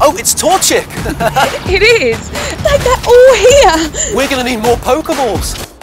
Oh, it's Torchic! It is. Like they're all here. We're gonna need more Pokeballs.